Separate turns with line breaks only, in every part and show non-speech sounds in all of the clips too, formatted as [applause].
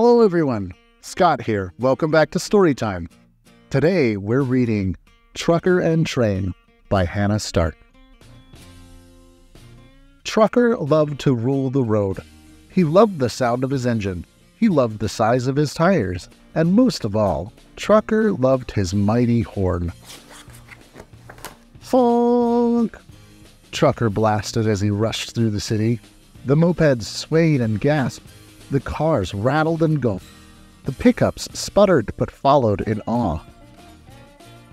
Hello, everyone. Scott here. Welcome back to Storytime. Today, we're reading Trucker and Train by Hannah Stark. Trucker loved to rule the road. He loved the sound of his engine. He loved the size of his tires. And most of all, Trucker loved his mighty horn. Funk! Trucker blasted as he rushed through the city. The mopeds swayed and gasped. The cars rattled and gulped. The pickups sputtered but followed in awe.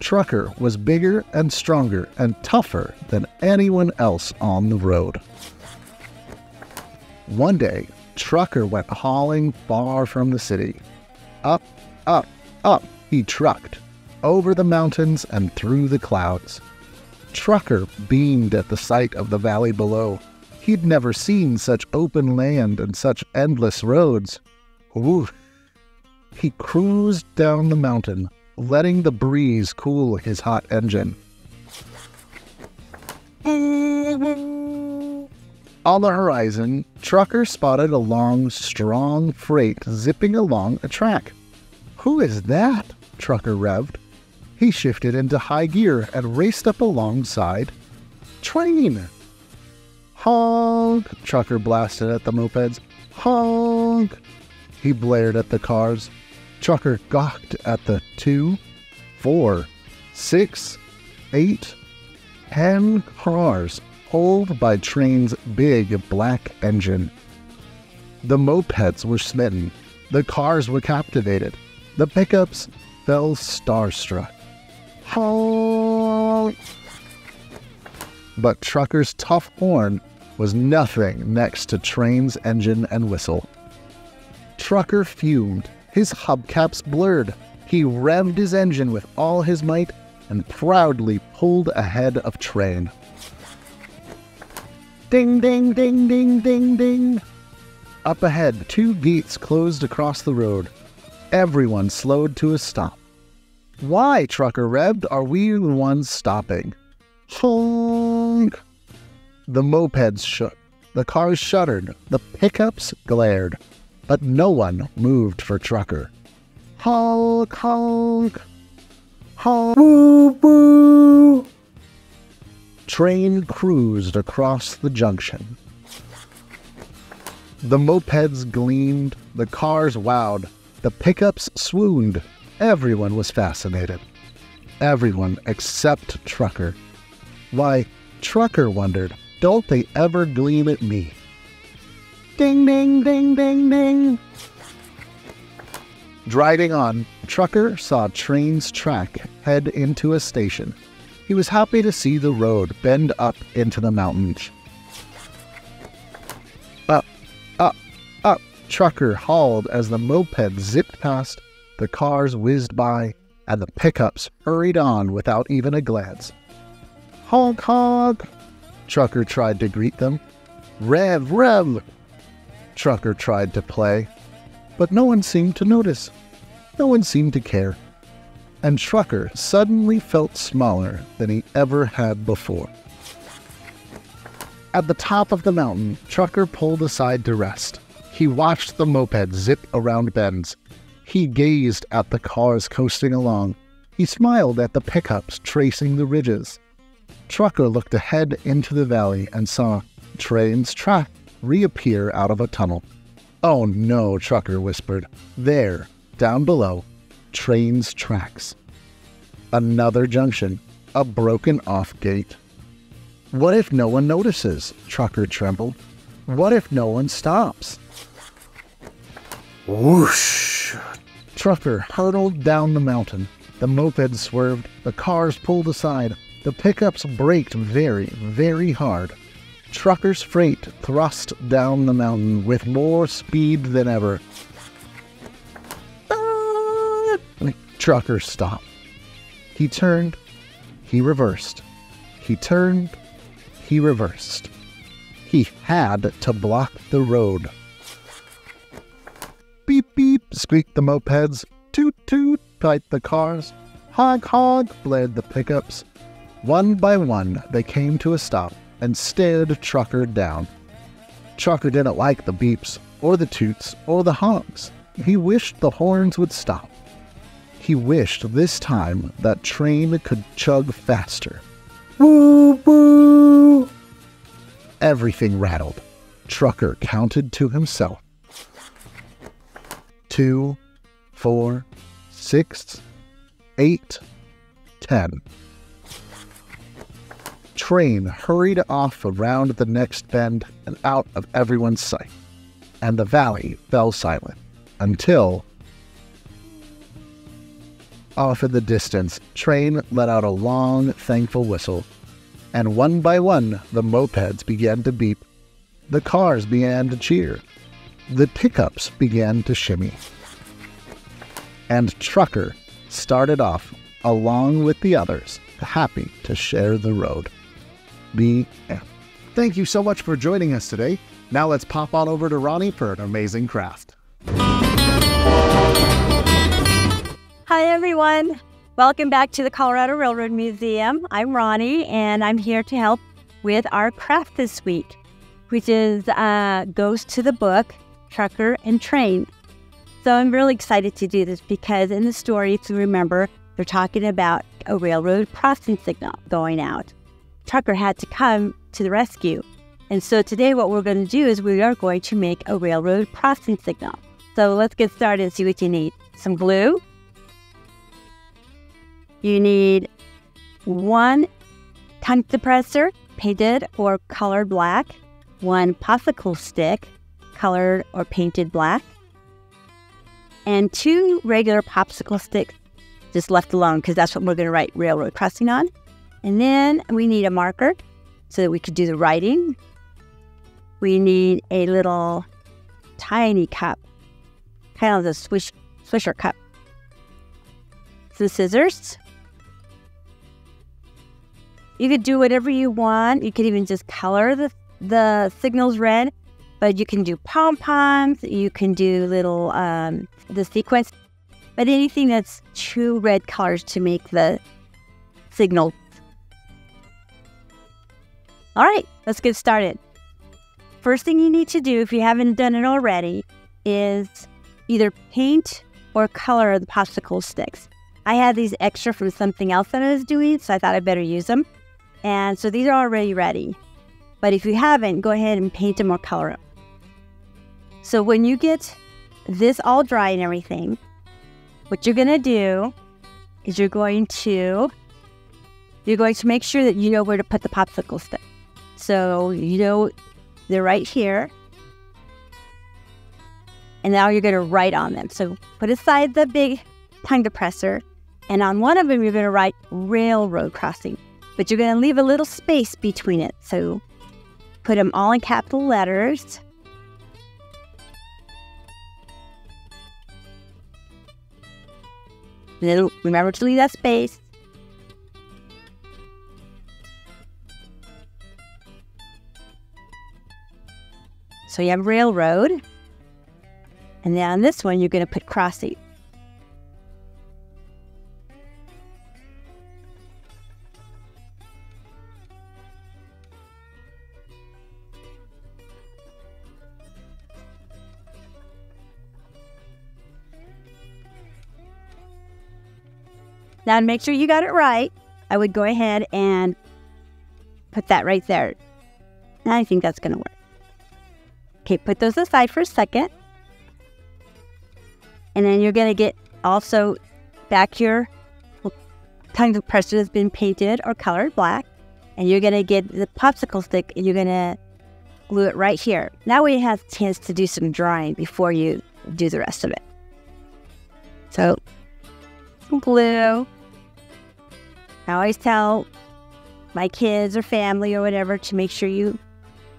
Trucker was bigger and stronger and tougher than anyone else on the road. One day, Trucker went hauling far from the city. Up, up, up he trucked, over the mountains and through the clouds. Trucker beamed at the sight of the valley below. He'd never seen such open land and such endless roads. Ooh. He cruised down the mountain, letting the breeze cool his hot engine. On the horizon, Trucker spotted a long, strong freight zipping along a track. Who is that? Trucker revved. He shifted into high gear and raced up alongside. Train! Honk! Trucker blasted at the mopeds. Honk! He blared at the cars. Trucker gawked at the two, four, six, eight, ten cars pulled by train's big black engine. The mopeds were smitten. The cars were captivated. The pickups fell starstruck. Honk! But Trucker's tough horn was nothing next to Train's engine and whistle. Trucker fumed. His hubcaps blurred. He revved his engine with all his might and proudly pulled ahead of Train. Ding, ding, ding, ding, ding, ding. Up ahead, two gates closed across the road. Everyone slowed to a stop. Why, Trucker revved, are we the ones stopping? Honk! The mopeds shook. The cars shuddered. The pickups glared. But no one moved for Trucker. Honk, honk. Honk, boo, boo. Train cruised across the junction. The mopeds gleamed. The cars wowed. The pickups swooned. Everyone was fascinated. Everyone except Trucker. Why, Trucker wondered, don't they ever gleam at me? Ding, ding, ding, ding, ding. Driving on, Trucker saw Train's track head into a station. He was happy to see the road bend up into the mountains. Up, up, up, Trucker hauled as the moped zipped past, the cars whizzed by, and the pickups hurried on without even a glance. Honk, honk! Trucker tried to greet them. Rev, rev! Trucker tried to play, but no one seemed to notice. No one seemed to care. And Trucker suddenly felt smaller than he ever had before. At the top of the mountain, Trucker pulled aside to rest. He watched the moped zip around bends. He gazed at the cars coasting along. He smiled at the pickups tracing the ridges. Trucker looked ahead into the valley and saw Train's track reappear out of a tunnel. Oh no, Trucker whispered. There, down below, Train's tracks. Another junction, a broken off gate. What if no one notices? Trucker trembled. What if no one stops? Whoosh! Trucker hurtled down the mountain. The moped swerved, the cars pulled aside, the pickups braked very, very hard. Trucker's freight thrust down the mountain with more speed than ever. Trucker stopped. He turned, he reversed. He turned, he reversed. He had to block the road. Beep beep, squeaked the mopeds. Toot toot, piped the cars. Hog hog blared the pickups. One by one, they came to a stop and stared Trucker down. Trucker didn't like the beeps, or the toots, or the honks. He wished the horns would stop. He wished this time that train could chug faster. Woo woo! Everything rattled. Trucker counted to himself. Two, four, six, eight, ten. Train hurried off around the next bend and out of everyone's sight, and the valley fell silent until off in the distance, Train let out a long, thankful whistle, and one by one the mopeds began to beep. The cars began to cheer. The pickups began to shimmy. And Trucker started off along with the others, happy to share the road. Thank you so much for joining us today. Now let's pop on over to Roni for an amazing craft.
Hi, everyone. Welcome back to the Colorado Railroad Museum. I'm Roni, and I'm here to help with our craft this week, which is uh, goes to the book Trucker and Train. So I'm really excited to do this because in the story, if you remember, they're talking about a railroad crossing signal going out. Trucker had to come to the rescue. And so today, what we're going to do is we are going to make a railroad crossing signal. So let's get started and see what you need. Some glue, you need one tongue depressor, painted or colored black, one popsicle stick, colored or painted black, and two regular popsicle sticks just left alone because that's what we're going to write railroad crossing on. And then we need a marker so that we could do the writing. We need a little tiny cup, kind of the swish, swisher cup. Some scissors, you could do whatever you want. You could even just color the, the signals red, but you can do pom poms. You can do little, um, the sequence, but anything that's two red colors to make the signal. All right, let's get started. First thing you need to do, if you haven't done it already, is either paint or color the popsicle sticks. I had these extra from something else that I was doing, so I thought I'd better use them. And so these are already ready. But if you haven't, go ahead and paint them or color them. So when you get this all dry and everything, what you're going to do is you're going to you're going to make sure that you know where to put the popsicle stick. So you know they're right here. And now you're going to write on them. So put aside the big tongue depressor, and on one of them you're going to write railroad crossing but you're going to leave a little space between it. So put them all in capital letters. remember to leave that space. So you have railroad. And then on this one, you're going to put crossing. Now, to make sure you got it right, I would go ahead and put that right there. I think that's going to work. Okay, put those aside for a second. And then you're going to get also back your tongue depressor that's been painted or colored black. And you're going to get the popsicle stick and you're going to glue it right here. Now we have a chance to do some drying before you do the rest of it. So, glue. I always tell my kids or family or whatever to make sure you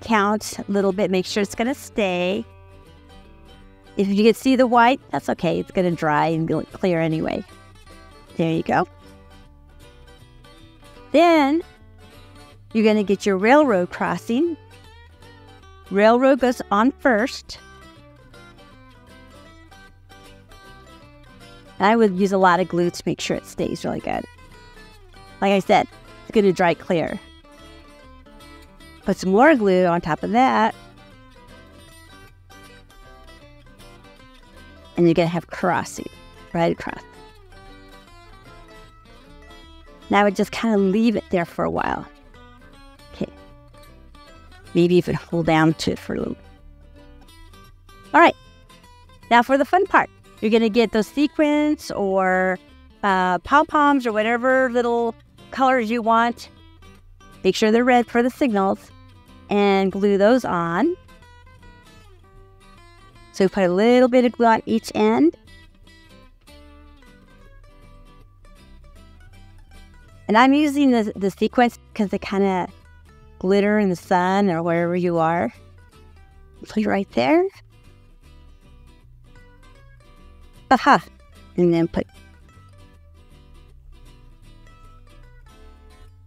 count a little bit, make sure it's going to stay. If you can see the white, that's okay. It's going to dry and be clear anyway. There you go. Then you're going to get your railroad crossing. Railroad goes on first. I would use a lot of glue to make sure it stays really good. Like I said, it's going to dry clear. Put some more glue on top of that. and you're going to have crossing right across. Now I just kind of leave it there for a while. Okay. Maybe even hold down to it for a little. All right. Now for the fun part. You're going to get those sequins or uh, pom-poms or whatever little colors you want. Make sure they're red for the signals and glue those on. So we put a little bit of glue on each end. And I'm using the, the sequins because they kind of glitter in the sun or wherever you are. Put it right there. Aha. And then put.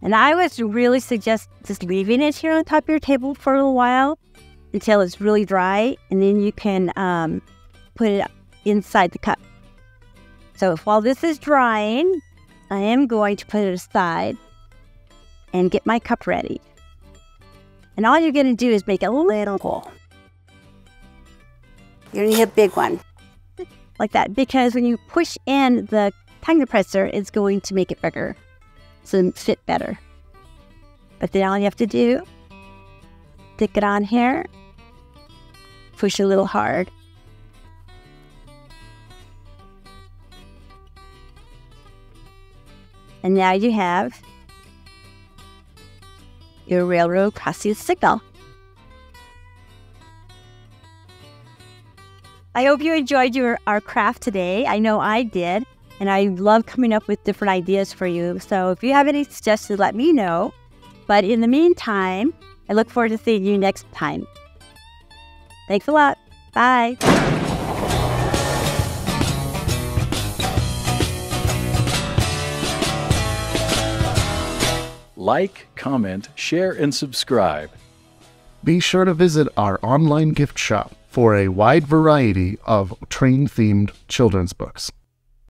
And I would really suggest just leaving it here on top of your table for a little while until it's really dry, and then you can um, put it inside the cup. So while this is drying, I am going to put it aside and get my cup ready. And all you're going to do is make a little hole. You're going to need a big one [laughs] like that because when you push in the tongue depressor, it's going to make it bigger, it fit better. But then all you have to do, stick it on here, push a little hard. And now you have your railroad crossing signal. I hope you enjoyed your our craft today. I know I did, and I love coming up with different ideas for you. So if you have any suggestions, let me know. But in the meantime, I look forward to seeing you next time. Thanks a lot. Bye.
Like, comment, share, and subscribe.
Be sure to visit our online gift shop for a wide variety of train themed children's books.